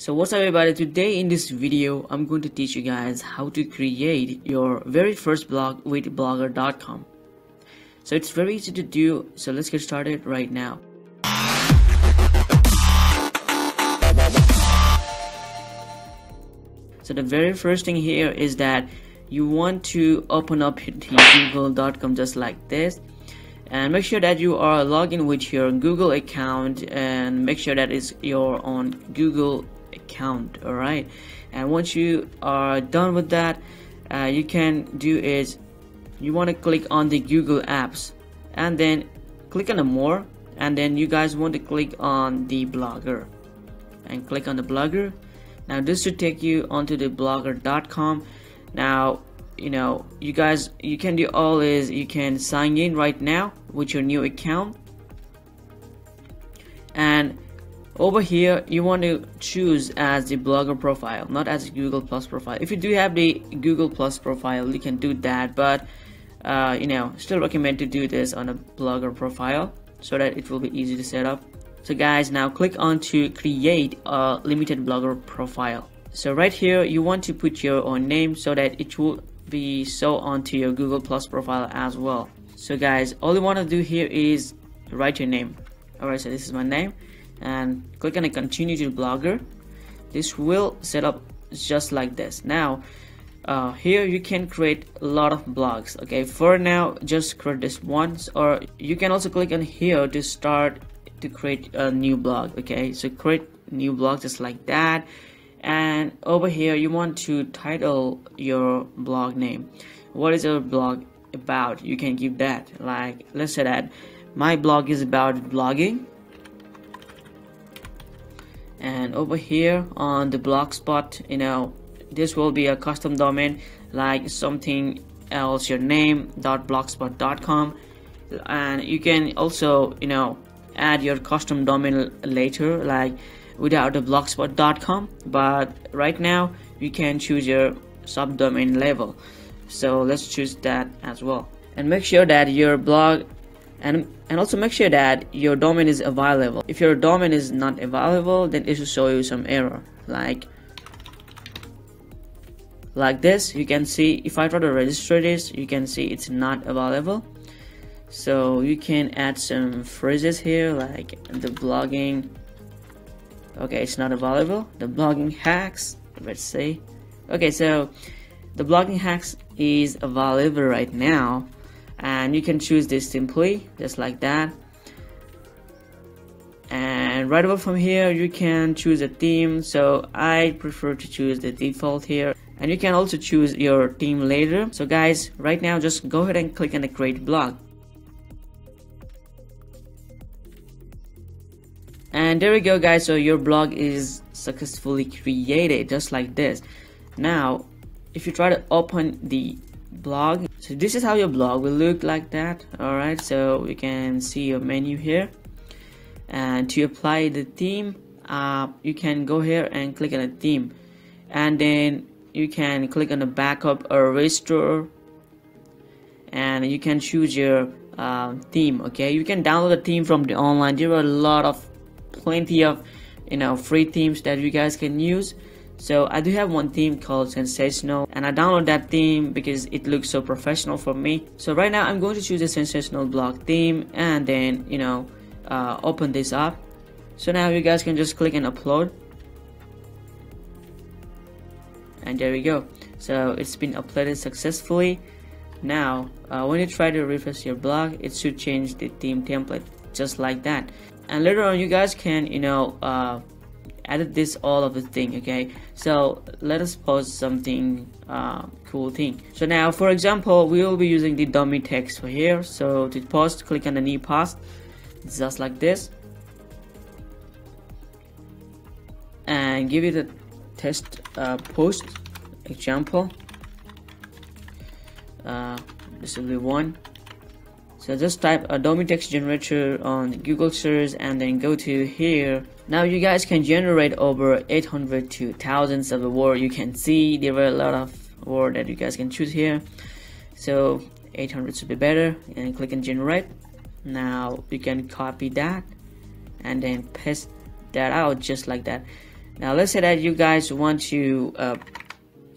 So what's up everybody, today in this video I'm going to teach you guys how to create your very first blog with blogger.com. So it's very easy to do, so let's get started right now. So the very first thing here is that you want to open up google.com just like this and make sure that you are logged in with your Google account and make sure that it's your own Google account alright? And once you are done with that uh, you can do is you want to click on the Google apps and then click on the more and then you guys want to click on the blogger. And click on the blogger. Now this should take you onto the blogger.com now you know you guys you can do all is you can sign in right now with your new account over here you want to choose as the blogger profile not as google plus profile. If you do have the google plus profile you can do that but uh, you know still recommend to do this on a blogger profile so that it will be easy to set up. So guys now click on to create a limited blogger profile. So right here you want to put your own name so that it will be so onto your google plus profile as well. So guys all you want to do here is write your name. Alright so this is my name and click on a continue to blogger. This will set up just like this. Now uh, here you can create a lot of blogs okay? For now just create this once or you can also click on here to start to create a new blog okay? So create new blog just like that. And over here you want to title your blog name. What is your blog about? You can give that like let's say that my blog is about blogging and over here on the blogspot you know this will be a custom domain like something else your name dot blogspot.com and you can also you know add your custom domain later like without the blogspot.com but right now you can choose your subdomain level. So let's choose that as well. And make sure that your blog and and also make sure that your domain is available. If your domain is not available then it will show you some error. Like like this you can see if I try to register this you can see it's not available. So you can add some phrases here like the blogging. Okay it's not available. The blogging hacks let's see. Okay so the blogging hacks is available right now and you can choose this simply just like that. And right over from here you can choose a theme so I prefer to choose the default here. And you can also choose your theme later so guys right now just go ahead and click on the create blog and there we go guys. So your blog is successfully created just like this. Now if you try to open the blog. So this is how your blog will look like that. Alright so you can see your menu here. And to apply the theme uh, you can go here and click on a theme. And then you can click on the backup or restore and you can choose your uh, theme okay? You can download a theme from the online. There are a lot of plenty of you know free themes that you guys can use so I do have one theme called sensational and I download that theme because it looks so professional for me. So right now I'm going to choose a sensational blog theme and then you know uh, open this up. So now you guys can just click and upload. And there we go. So it's been uploaded successfully. Now uh, when you try to refresh your blog it should change the theme template just like that. And later on you guys can you know uh, edit this all of the thing okay? So let us post something uh, cool thing. So now for example we will be using the dummy text for here. So to post click on the new post just like this. And give it a test uh, post example. Uh, this will be one so just type a dummy text generator on Google search and then go to here. Now you guys can generate over 800 to thousands of the word you can see there are a lot of word that you guys can choose here. So 800 should be better. And click on generate. Now you can copy that and then paste that out just like that. Now let's say that you guys want to uh,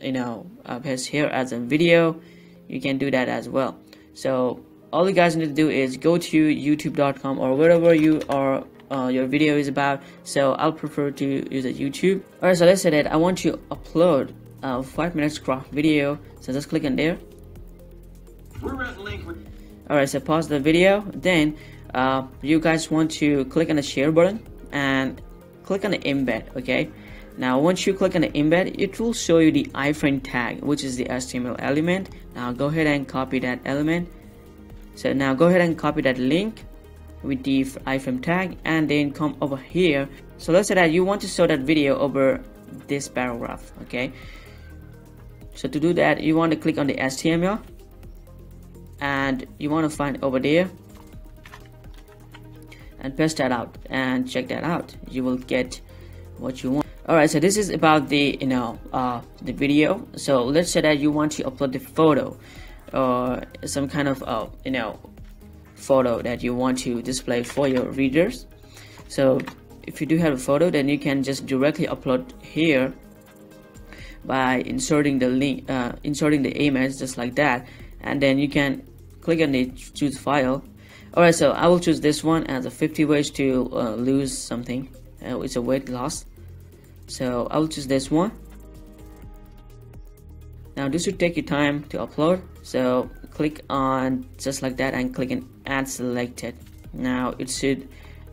you know uh, paste here as a video. You can do that as well. So all you guys need to do is go to youtube.com or wherever you are uh, your video is about. So I'll prefer to use a YouTube. Alright so let's say that I want to upload a 5 minutes craft video. So just click on there. Alright so pause the video. Then uh, you guys want to click on the share button and click on the embed okay? Now once you click on the embed it will show you the iframe tag which is the HTML element. Now go ahead and copy that element so now go ahead and copy that link with the iframe tag and then come over here. So let's say that you want to show that video over this paragraph okay? So to do that you want to click on the HTML and you want to find over there and paste that out and check that out. You will get what you want. Alright so this is about the you know uh, the video. So let's say that you want to upload the photo or some kind of uh, you know photo that you want to display for your readers. So if you do have a photo then you can just directly upload here by inserting the link uh, inserting the image just like that. And then you can click on the choose file. Alright so I will choose this one as a 50 ways to uh, lose something. Uh, it's a weight loss. So I will choose this one. Now this should take you time to upload so click on just like that and click on add selected. Now it should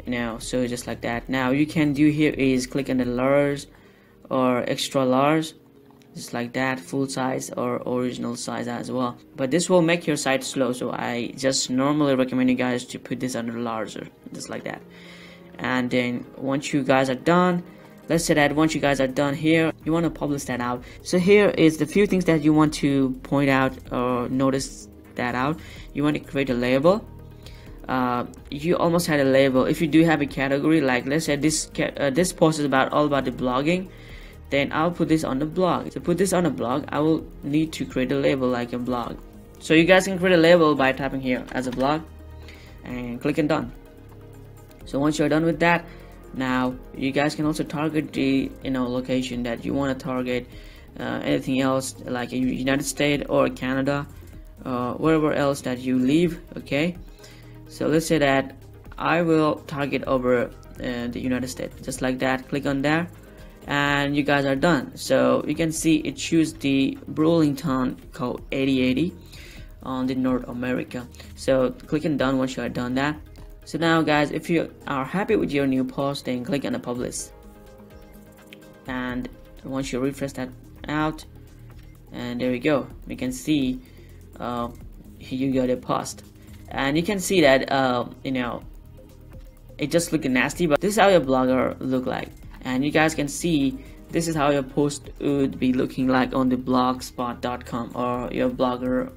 you know so just like that. Now you can do here is click on the large or extra large just like that full size or original size as well. But this will make your site slow so I just normally recommend you guys to put this under larger just like that. And then once you guys are done let's say that once you guys are done here you want to publish that out. So here is the few things that you want to point out or notice that out. You want to create a label. Uh, you almost had a label. If you do have a category like let's say this uh, this post is about all about the blogging then I'll put this on the blog. To put this on a blog I will need to create a label like a blog. So you guys can create a label by tapping here as a blog and clicking done. So once you're done with that now you guys can also target the you know location that you want to target uh, anything else like United States or Canada uh, wherever else that you live okay? So let's say that I will target over uh, the United States. Just like that click on there and you guys are done. So you can see it choose the Burlington code 8080 on the North America. So click on done once you are done that. So now guys if you are happy with your new post then click on the publish and once you refresh that out. And there we go. We can see uh, you got a post and you can see that uh, you know it just looking nasty but this is how your blogger look like. And you guys can see this is how your post would be looking like on the blogspot.com or your blogger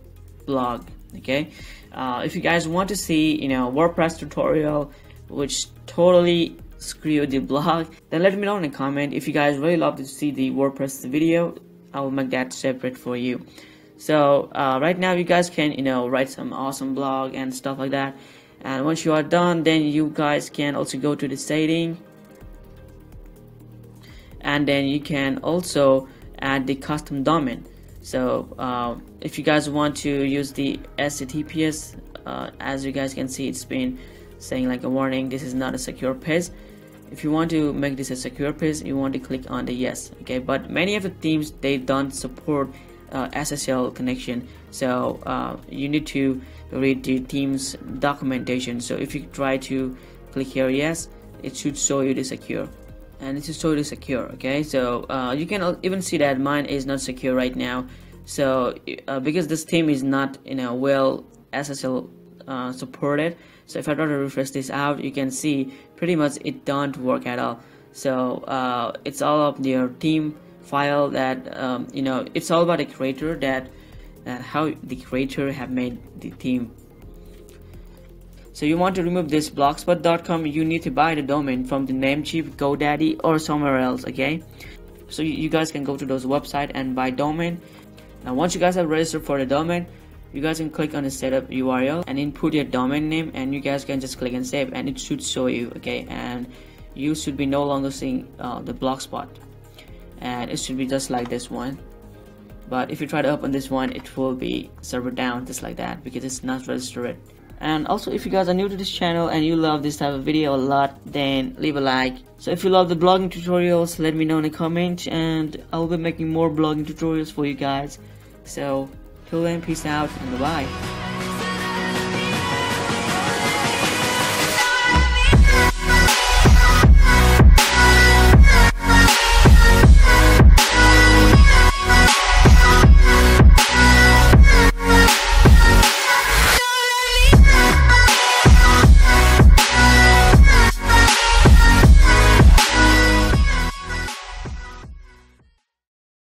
blog okay? Uh, if you guys want to see you know WordPress tutorial which totally screw the blog then let me know in a comment. If you guys really love to see the WordPress video I will make that separate for you. So uh, right now you guys can you know write some awesome blog and stuff like that. And once you are done then you guys can also go to the setting. And then you can also add the custom domain. So uh, if you guys want to use the HTTPS uh, as you guys can see it's been saying like a warning this is not a secure page if you want to make this a secure page you want to click on the yes okay? But many of the themes they don't support uh, SSL connection. So uh, you need to read the theme's documentation. So if you try to click here yes it should show you the secure. And it should is totally secure okay? So uh, you can even see that mine is not secure right now. So uh, because this theme is not you know well SSL uh, supported so if I try to refresh this out you can see pretty much it don't work at all. So uh, it's all of your theme file that um, you know it's all about the creator that that how the creator have made the theme so you want to remove this blogspot.com you need to buy the domain from the namecheap godaddy or somewhere else okay? So you guys can go to those website and buy domain. Now once you guys have registered for the domain you guys can click on the setup url and input your domain name and you guys can just click and save and it should show you okay? And you should be no longer seeing uh, the blogspot and it should be just like this one. But if you try to open this one it will be server down just like that because it's not registered. And also if you guys are new to this channel and you love this type of video a lot then leave a like. So if you love the blogging tutorials let me know in the comment and I'll be making more blogging tutorials for you guys. So till then peace out and bye bye